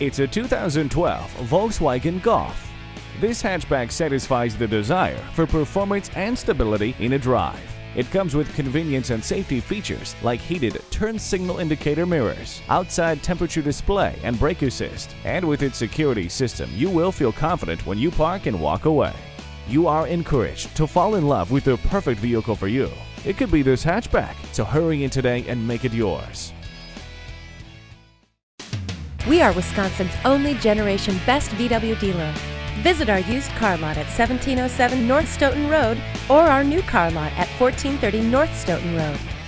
It's a 2012 Volkswagen Golf. This hatchback satisfies the desire for performance and stability in a drive. It comes with convenience and safety features like heated turn signal indicator mirrors, outside temperature display and brake assist. And with its security system, you will feel confident when you park and walk away. You are encouraged to fall in love with the perfect vehicle for you. It could be this hatchback, so hurry in today and make it yours. We are Wisconsin's only generation best VW dealer. Visit our used car lot at 1707 North Stoughton Road or our new car lot at 1430 North Stoughton Road.